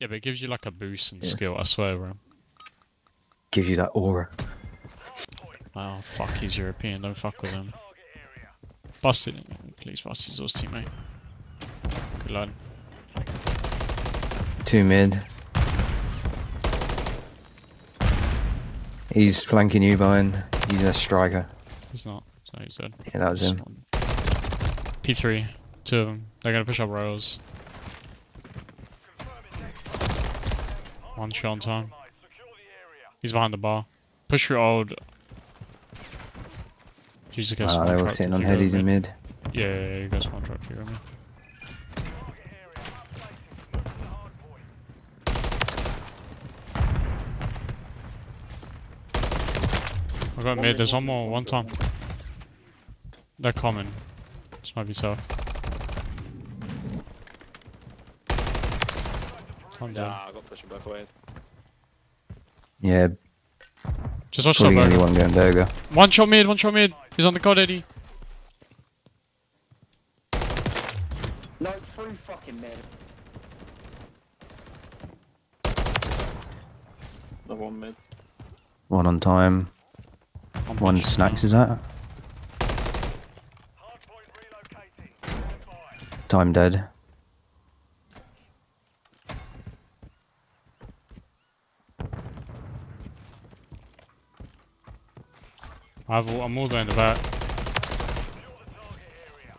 Yeah, but it gives you like a boost in Yeah. skill, I swear, bro. Gives you that aura. Oh, fuck, he's European, don't fuck with him. Busted him. Please bust his horse teammate. Good lad. Two mid. He's flanking you behind. He's a striker. He's not. So he's dead. Yeah, that was him. one. P3. Two of them. They're gonna push up rails. One shot on time. He's behind the bar. Push through old. Use the guys Ah, they're sitting on headies in mid. Yeah, yeah, yeah, you guys contract here, man. I got mid, there's one more, one time. They're coming. This might be tough. I'm down. Nah, I got pushing both ways. Yeah, Just watch that probably gonna be burger. one going burger. One shot mid, one shot mid. He's on the god, Eddie. No, through fucking mid. Another one mid. One on time. I'm One snacks now. is that? Time dead. I've, all- I'm all the way in the back.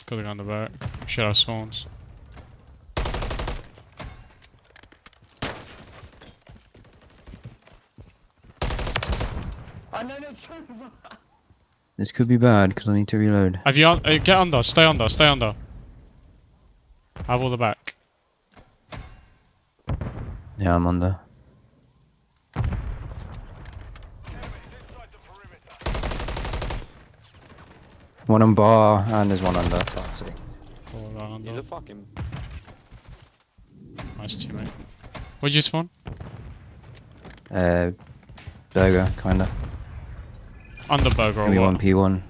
Gotta go in the back. Shit, our spawns. I know no. This could be bad because I need to reload. Have you un uh, get under? Stay under. Stay under. I have all the back. Yeah, I'm under. One on bar and there's one under. Fuck's sake. All that under. He's a fucking. Nice teammate. Where'd you spawn? Uh, burger, kinda. Under burger or Give me one what? P1.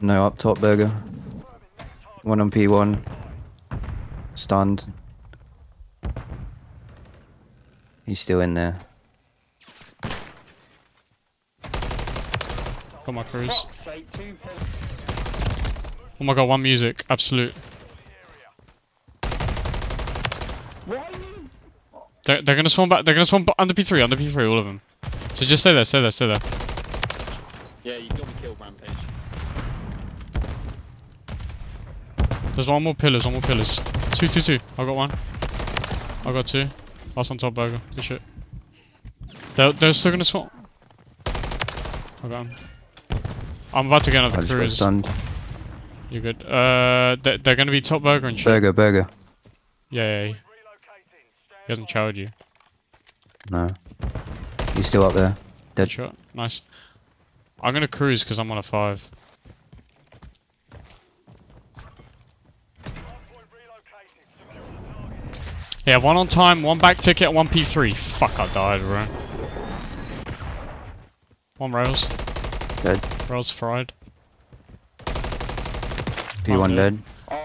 No, up top burger. One on P1. Stunned. He's still in there. Got my cruise. Fuck's sake, two pills. Oh my god, one music. Absolute. Why are you? They're, they're gonna spawn back. They're gonna spawn under P3. Under P3, all of them. So just stay there. Stay there. Stay there. Yeah, you got me killed, Rampage. There's one more pillars. One more pillars. Two, two, two. I got one. I got two. Last on top burger. Good shit. They're, they're still gonna spawn. I got him. I'm about to get I another got cruise. stunned. You're good. Uh, they're, they're gonna be top burger and shit. Burger, burger. Yeah, yeah, yeah. He hasn't chowed you. No. He's still up there. Dead. shot. Nice. I'm gonna cruise because I'm on a five. Yeah, one on time, one back ticket, one P3. Fuck, I died, bro. One rails. Dead. Rails fried. P1 dude. dead.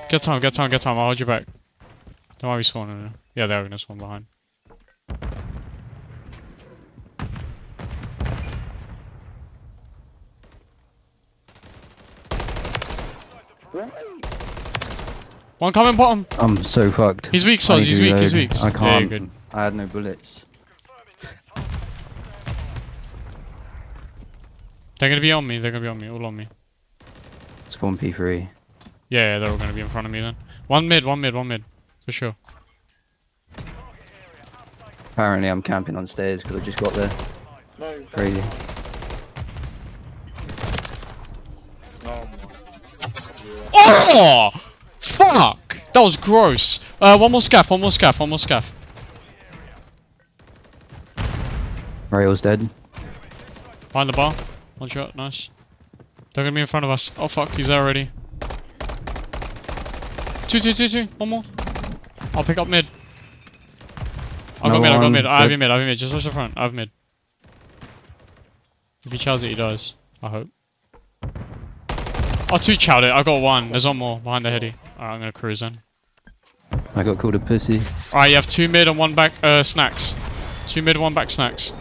Get time, get time, get time. I'll hold you back. Don't worry, spawning. Yeah, they're gonna spawn behind. One coming bottom. I'm so fucked. He's weak, I He's weak, he's weak. I can't. good. I had no bullets. They're gonna be on me. They're gonna be on me. All on me. Spawn P3. Yeah, they're all gonna be in front of me then. One mid, one mid, one mid. For sure. Apparently I'm camping on stairs because I just got there. No. Crazy. Oh, Oh! Fuck! That was gross. Uh, one more scaff, one more scaff, one more scaff. Rail's dead. Behind the bar. One shot, nice. They're gonna be in front of us. Oh fuck, he's there already. Two, two, two, two. One more. I'll pick up mid. I got mid, I got mid. I have you mid, I have you mid. Just watch the front. I have mid. If he chows it, he dies. I hope. Oh, two chowed it. I got one. There's one more behind the heady. Alright, I'm gonna cruise in. I got called a pussy. Alright, you have two mid and one back uh, snacks. Two mid one back snacks.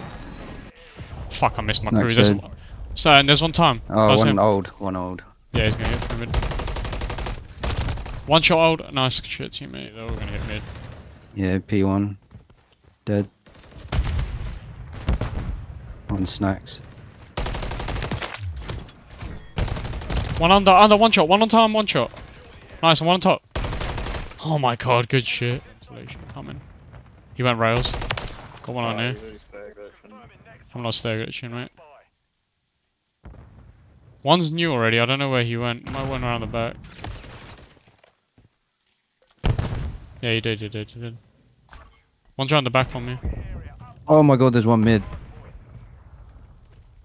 Fuck, I missed my Snacks crew. There's dead. one, so, and there's one time. Oh, That's one him. old, one old. Yeah, he's gonna hit from mid. One shot old. Nice shit, teammate. They're all gonna hit mid. Yeah, P1. Dead. One snacks. One under, under, one shot. One on time, one shot. Nice, and one on top. Oh my god, good shit. Ventilation coming. He went rails. Got one on Oh, here. there, I'm not staring at you, mate. One's new already. I don't know where he went. Might went around the back. Yeah, he did. He did. He did. One's around the back on me. Oh my god, there's one mid.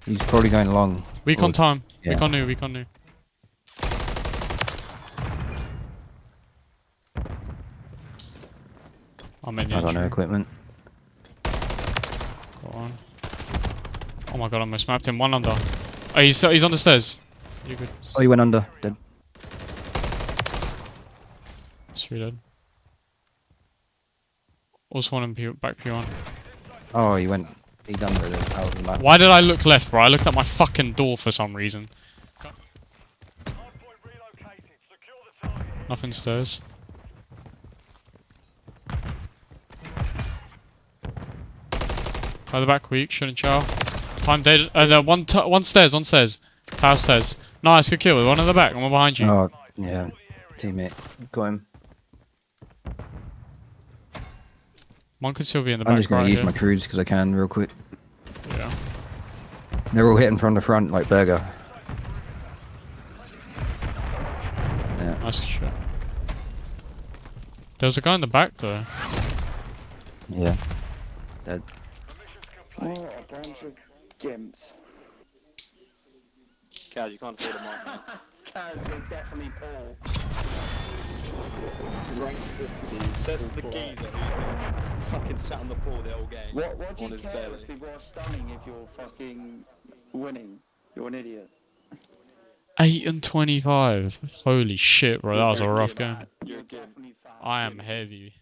He's probably going long. Weak on time. yeah. Weak on new. Weak on new. I'm in the I got no equipment. Got one. Oh my god, I almost mapped him. One under. Oh, he's he's on the stairs. You good? Oh, he went under. Dead. Three dead. Also one in P back P1. Oh, he went. He done the out the map. Why did I look left, bro? I looked at my fucking door for some reason. Nothing stairs. By the back weak, shouldn't chow. Time dead. Uh, no, one, t one stairs, one stairs. Tower stairs. Nice, good kill. One in the back, one behind you. Oh, yeah. Teammate. Got him. One could still be in the I'm back just gonna use here. my cruise because I can real quick. Yeah. They're all hitting from the front like burger. Yeah. Nice shot. There's a guy in the back though. Yeah. Dead. Oh, a bunch of gimps. Kaz, you can't afford a mark, man. Kaz, you're definitely Paul. That's the geezer who's fucking sat on the floor the whole game. What, what do you care belly. if people are stunning if you're fucking winning? You're an idiot. 8 and 25. Holy shit, bro. That was a rough game. You're a You're gimp. definitely fat. I am heavy.